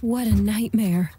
What a nightmare.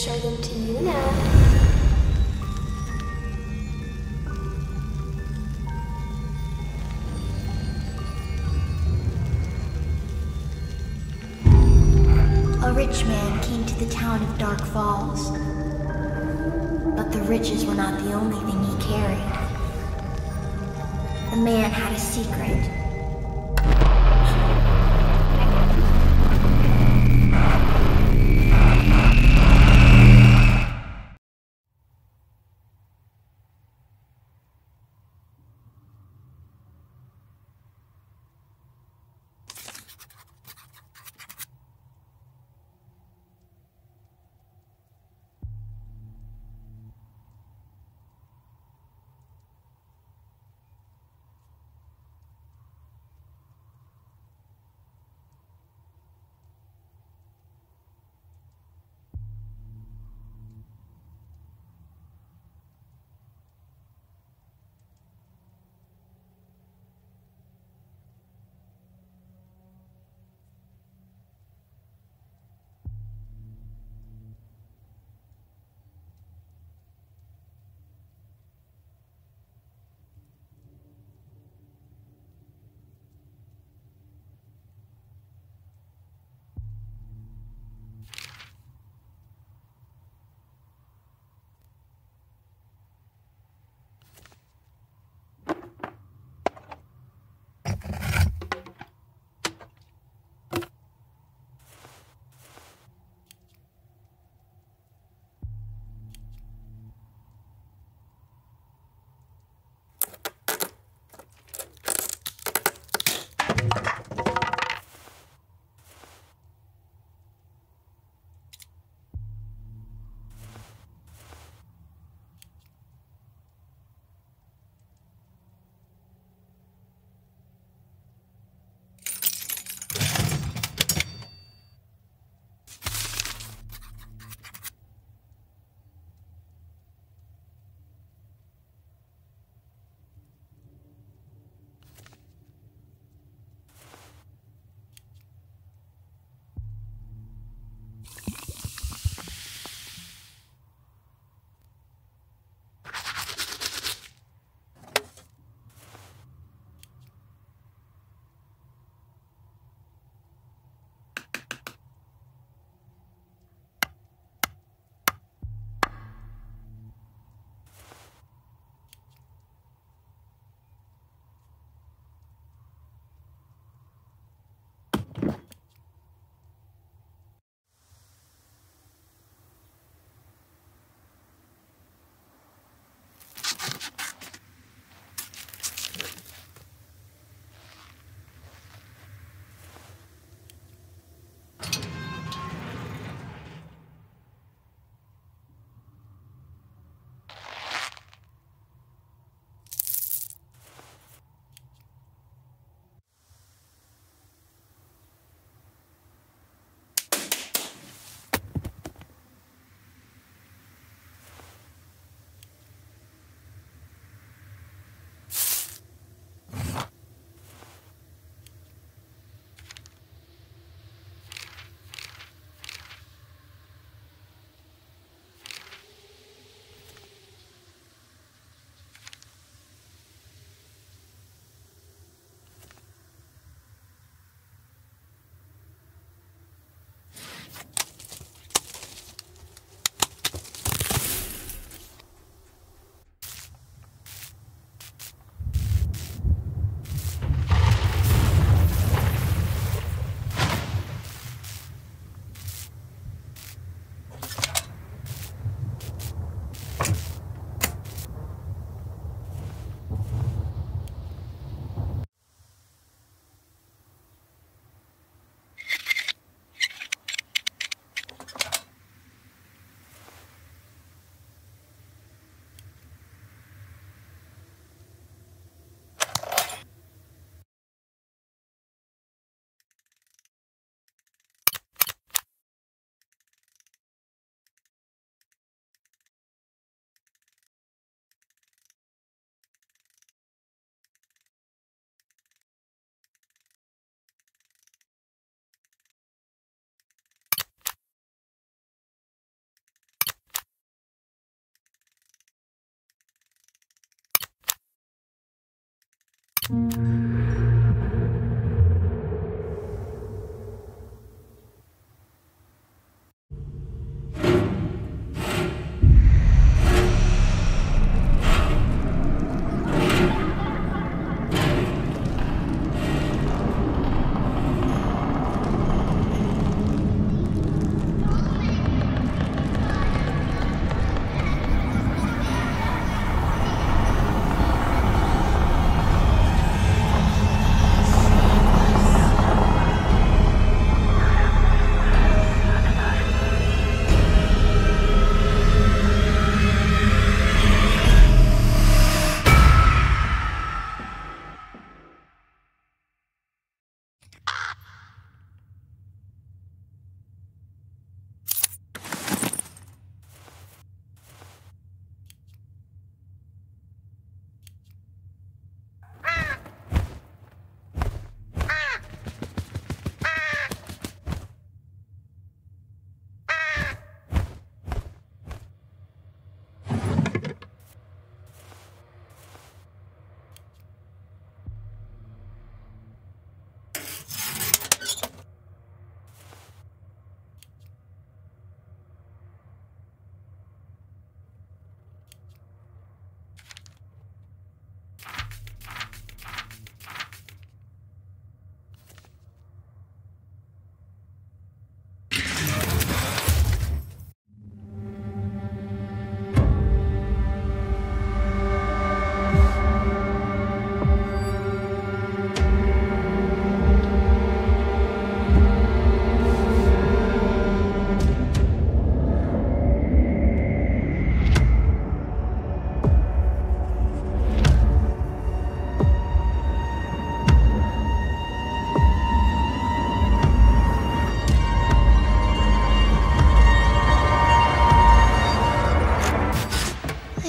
Show them to you now. A rich man came to the town of Dark Falls. But the riches were not the only thing he carried. The man had a secret.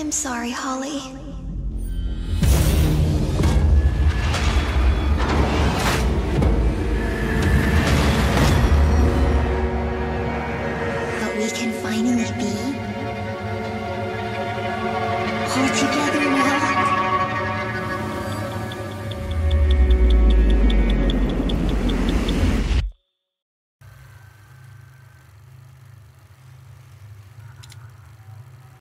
I'm sorry, Holly.